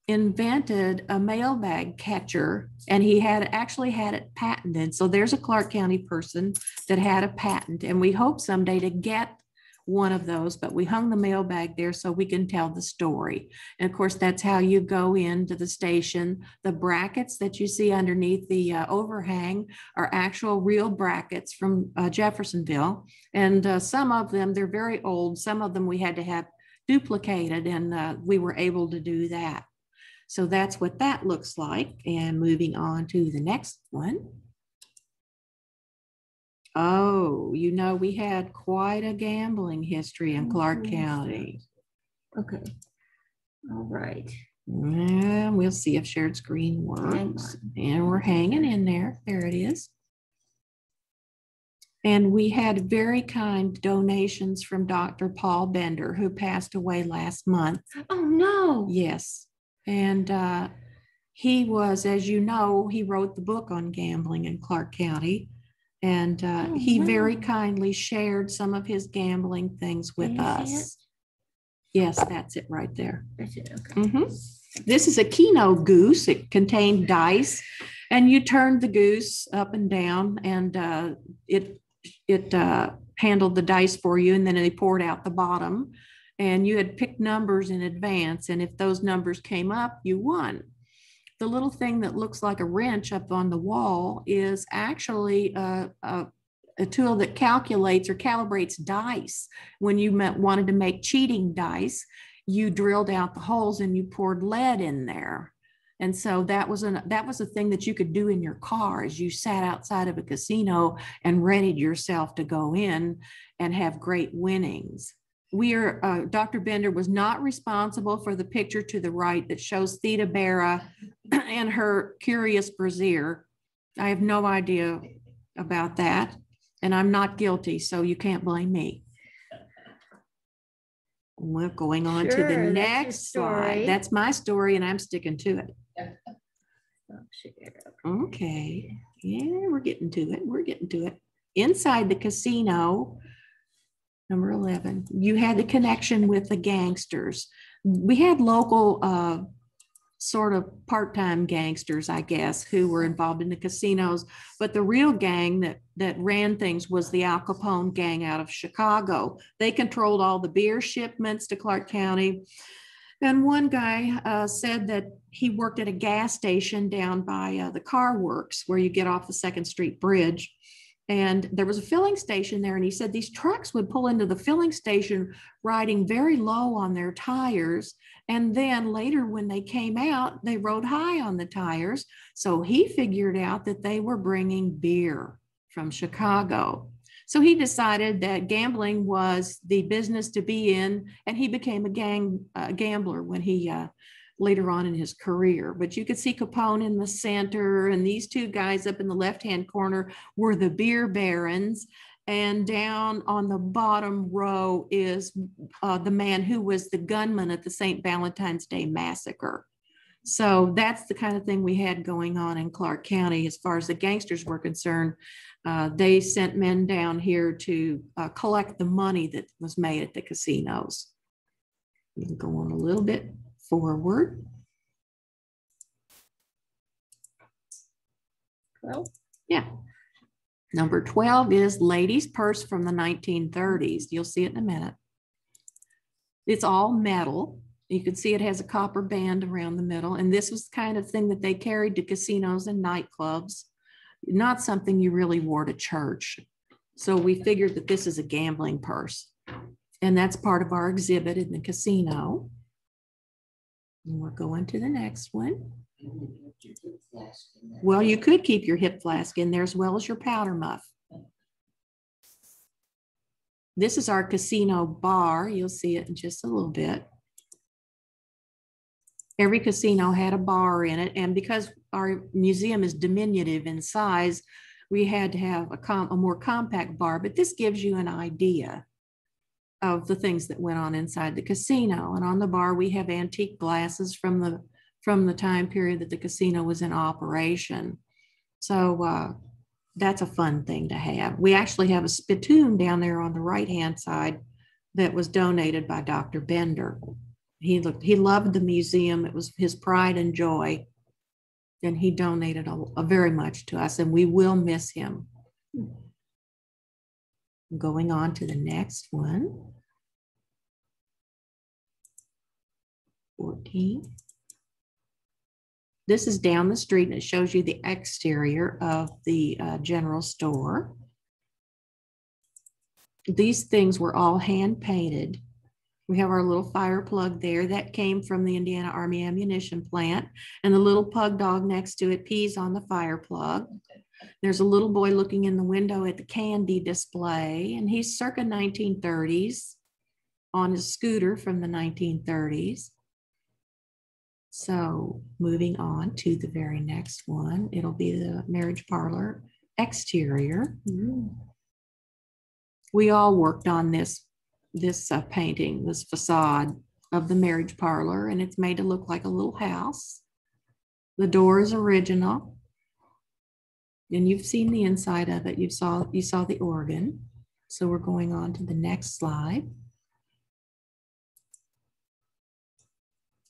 invented a mailbag catcher and he had actually had it patented. So there's a Clark County person that had a patent and we hope someday to get one of those, but we hung the mailbag there so we can tell the story. And of course, that's how you go into the station. The brackets that you see underneath the uh, overhang are actual real brackets from uh, Jeffersonville. And uh, some of them, they're very old. Some of them we had to have duplicated and uh, we were able to do that. So that's what that looks like. And moving on to the next one. Oh, you know, we had quite a gambling history in Clark. County. Okay. All right. And we'll see if shared screen works. And we're hanging in there. There it is. And we had very kind donations from Dr. Paul Bender, who passed away last month. Oh, no. Yes. And uh, he was, as you know, he wrote the book on gambling in Clark County. And uh, Oh, he very kindly shared some of his gambling things with Can you see it? us. Yes, that's it right there. That's it, okay. Mhm. This is a Keno goose. It contained dice, and you turned the goose up and down, and uh, it it uh, handled the dice for you, and then they poured out the bottom, and you had picked numbers in advance, and if those numbers came up, you won. The little thing that looks like a wrench up on the wall is actually a, a, a tool that calculates or calibrates dice. When you met, wanted to make cheating dice, you drilled out the holes and you poured lead in there. And so that was an that was a thing that you could do in your car as you sat outside of a casino and readied yourself to go in and have great winnings. We are uh, Dr. Bender was not responsible for the picture to the right that shows Theda Bara and her curious brazier. I have no idea about that, and I'm not guilty, so you can't blame me. We're going on to Sure, the that's your next slide. That's my story, and I'm sticking to it. Okay, yeah, we're getting to it. We're getting to it. Inside the casino, number 11, you had the connection with the gangsters. We had local, uh, sort of part-time gangsters, I guess, who were involved in the casinos. But the real gang that, that ran things was the Al Capone gang out of Chicago. They controlled all the beer shipments to Clark County. And one guy uh, said that he worked at a gas station down by uh, the car works where you get off the Second Street Bridge. And there was a filling station there. And he said these trucks would pull into the filling station riding very low on their tires. And then later, when they came out, they rode high on the tires. So he figured out that they were bringing beer from Chicago. So he decided that gambling was the business to be in, and he became a gang uh, gambler when he uh, later on in his career. But you could see Capone in the center, and these two guys up in the left hand corner were the beer barons. And down on the bottom row is uh, the man who was the gunman at the St. Valentine's Day massacre. So that's the kind of thing we had going on in Clark County as far as the gangsters were concerned. Uh, they sent men down here to uh, collect the money that was made at the casinos. We can go on a little bit forward. Well, Yeah. Number 12 is ladies' purse from the 1930s. You'll see it in a minute. It's all metal. You can see it has a copper band around the middle. And this was the kind of thing that they carried to casinos and nightclubs, not something you really wore to church. So we figured that this is a gambling purse. And that's part of our exhibit in the casino. And we're going to the next one. Well, you could keep your hip flask in there as well as your powder muff. This is our casino bar. You'll see it in just a little bit. Every casino had a bar in it, and because our museum is diminutive in size, we had to have a, a more compact bar, but this gives you an idea of the things that went on inside the casino. And on the bar, we have antique glasses from the from the time period that the casino was in operation. So uh, that's a fun thing to have. We actually have a spittoon down there on the right hand side that was donated by Dr. Bender. He looked, he loved the museum. It was his pride and joy. And he donated a, a very much to us, and we will miss him. Going on to the next one. 14. This is down the street and it shows you the exterior of the uh, general store. These things were all hand painted. We have our little fire plug there that came from the Indiana Army ammunition plant and the little pug dog next to it pees on the fire plug. There's a little boy looking in the window at the candy display and he's circa 1930s on his scooter from the 1930s. So moving on to the very next one, it'll be the marriage parlor exterior. we all worked on this, this uh, painting, this facade of the marriage parlor, and it's made to look like a little house. The door is original. And you've seen the inside of it. You saw, you saw the organ. So we're going on to the next slide.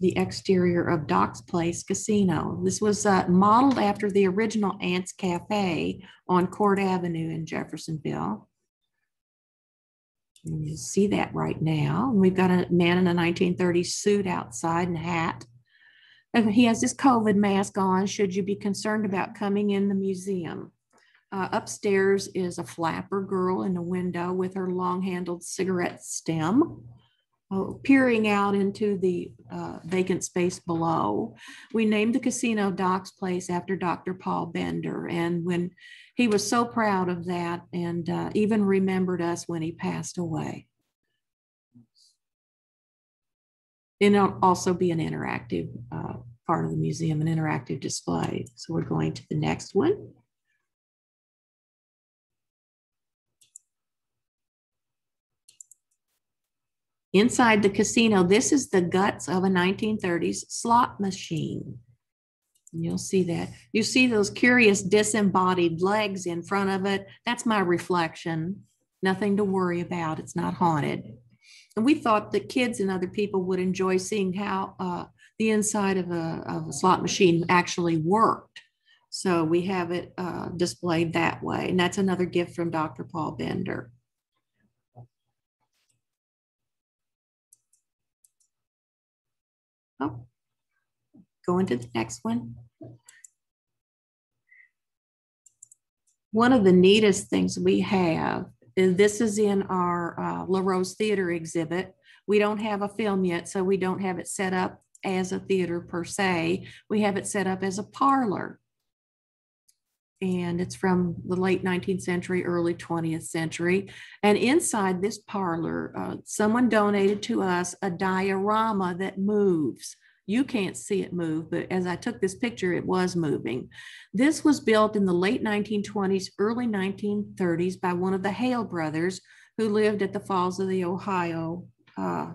The exterior of Doc's Place Casino. This was uh, modeled after the original Ants Cafe on Court Avenue in Jeffersonville. And you see that right now. We've got a man in a 1930s suit outside and hat. And he has this COVID mask on. Should you be concerned about coming in the museum? Uh, upstairs is a flapper girl in a window with her long handled cigarette stem. Uh, peering out into the uh, vacant space below. We named the casino Doc's Place after Dr. Paul Bender. And when he was so proud of that and uh, even remembered us when he passed away. And it'll also be an interactive uh, part of the museum, an interactive display. So we're going to the next one. Inside the casino, this is the guts of a 1930s slot machine. You'll see that. You see those curious disembodied legs in front of it. That's my reflection. Nothing to worry about. It's not haunted. And we thought that kids and other people would enjoy seeing how uh, the inside of a, of a slot machine actually worked. So we have it uh, displayed that way. And that's another gift from Dr. Paul Bender. Oh, go into the next one. One of the neatest things we have is this is in our uh, La Rose Theater exhibit. We don't have a film yet, so we don't have it set up as a theater per se. We have it set up as a parlor. And it's from the late 19th century, early 20th century. And inside this parlor, uh, someone donated to us a diorama that moves. You can't see it move, but as I took this picture, it was moving. This was built in the late 1920s, early 1930s by one of the Hale brothers who lived at the Falls of the Ohio uh,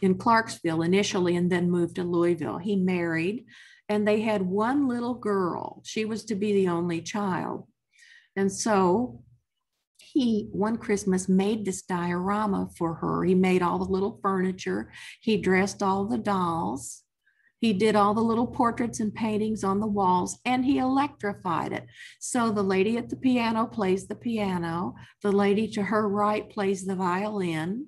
in Clarksville initially and then moved to Louisville. He married and they had one little girl. She was to be the only child. And so he, one Christmas, made this diorama for her. He made all the little furniture, he dressed all the dolls. He did all the little portraits and paintings on the walls and he electrified it. So the lady at the piano plays the piano. The lady to her right plays the violin.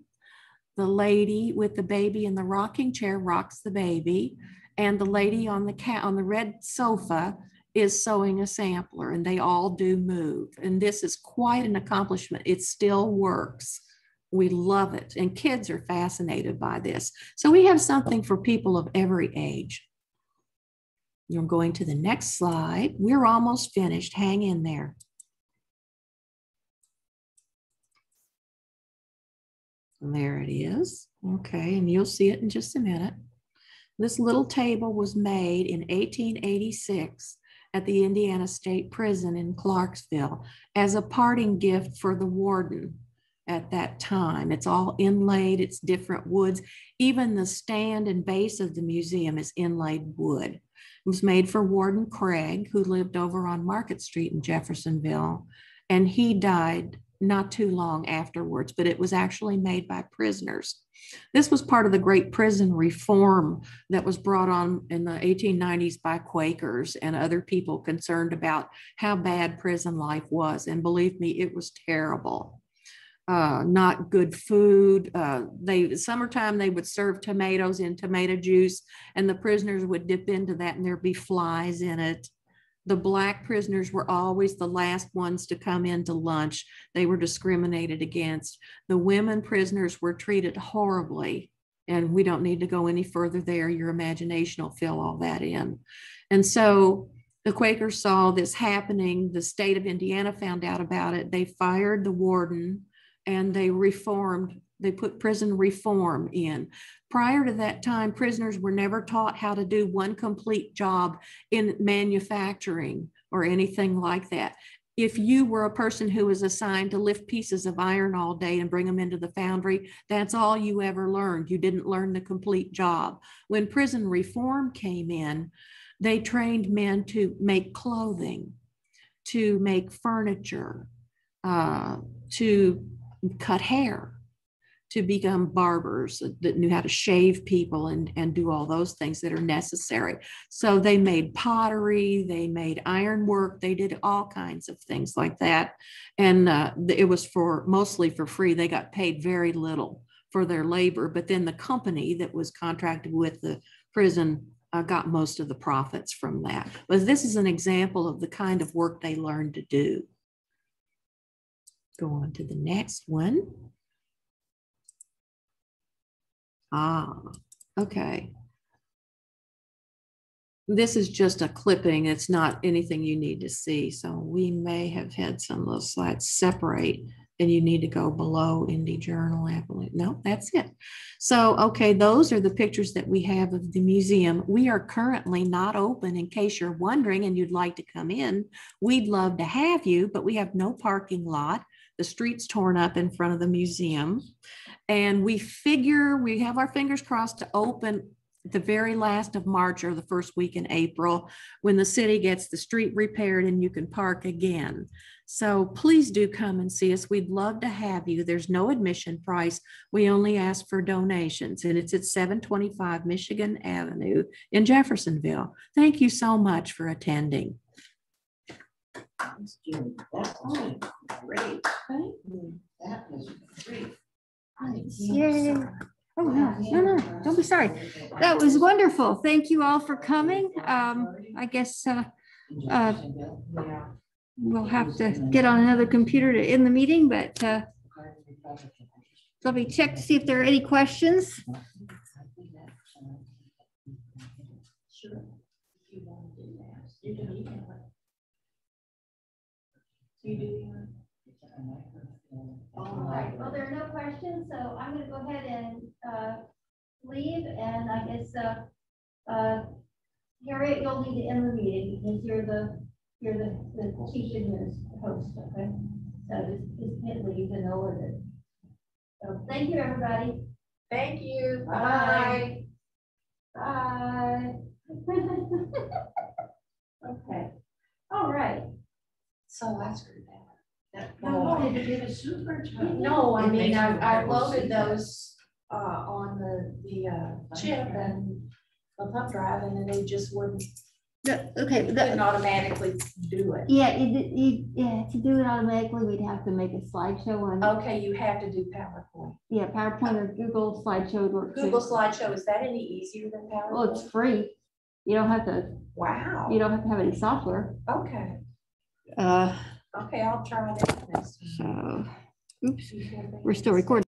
The lady with the baby in the rocking chair rocks the baby and the lady on the cat on the red sofa is sewing a sampler and they all do move. And this is quite an accomplishment. It still works. We love it. And kids are fascinated by this. So we have something for people of every age. You're going to the next slide. We're almost finished. Hang in there. There it is. Okay and you'll see it in just a minute this little table was made in 1886 at the Indiana State Prison in Clarksville as a parting gift for the warden at that time. It's all inlaid, it's different woods. Even the stand and base of the museum is inlaid wood. It was made for Warden Craig, who lived over on Market Street in Jeffersonville, and he died not too long afterwards, but it was actually made by prisoners. This was part of the great prison reform that was brought on in the 1890s by Quakers and other people concerned about how bad prison life was. And believe me, it was terrible. Uh, not good food. Uh, they summertime they would serve tomatoes in tomato juice, and the prisoners would dip into that, and there'd be flies in it the black prisoners were always the last ones to come in to lunch. They were discriminated against. The women prisoners were treated horribly. And we don't need to go any further there. Your imagination will fill all that in. And so the Quakers saw this happening. The state of Indiana found out about it. They fired the warden and they reformed they put prison reform in. Prior to that time, prisoners were never taught how to do one complete job in manufacturing or anything like that. if you were a person who was assigned to lift pieces of iron all day and bring them into the foundry, that's all you ever learned. You didn't learn the complete job. When prison reform came in, they trained men to make clothing, to make furniture, uh, to cut hair, to become barbers that knew how to shave people and, and do all those things that are necessary. So they made pottery, they made ironwork, they did all kinds of things like that. And uh, it was for mostly for free. They got paid very little for their labor, but then the company that was contracted with the prison uh, got most of the profits from that. But this is an example of the kind of work they learned to do. Go on to the next one. Ah, okay. This is just a clipping. It's not anything you need to see. So we may have had some of those slides separate and you need to go below Indie Journal. Appalachia. No, that's it. So, okay, those are the pictures that we have of the museum. We are currently not open in case you're wondering and you'd like to come in. We'd love to have you, but we have no parking lot. The street's torn up in front of the museum. And we figure, we have our fingers crossed to open the very last of March or the first week in April when the city gets the street repaired and you can park again. So please do come and see us. We'd love to have you. There's no admission price. We only ask for donations and it's at 725 Michigan Avenue in Jeffersonville. Thank you so much for attending. Great. Thank you. That was great. Yay. Oh, no, no, no, don't be sorry. That was wonderful. Thank you all for coming. Um, I guess, uh, uh, we'll have to get on another computer to end the meeting, but, uh, let me check to see if there are any questions. All right, well, there are no questions, so I'm gonna go ahead and, uh, leave, and I guess, uh, uh, Harriet, you'll need to end the meeting, because you're the, you're the, the chief administrator host, okay? So just, just hit leave and over it. So, thank you, everybody. Thank you. Bye. Bye. Okay, all right. So I screwed that. No, they did a super job. No, I mean, I, I loaded those, uh, on the, the, uh, chip and the thumb drive and then they just wouldn't, The- Okay, the- couldn't automatically do it. yeah, you, did- you, yeah, to do it automatically, we'd have to make a slideshow on, Okay, you have to do PowerPoint. yeah, PowerPoint or Google slideshow would work too. Google slideshow, is that any easier than PowerPoint? Well, it's free. You don't have to, Wow, you don't have to have any software. okay, Uh, okay, I'll try that next. so, oops, we're still recording.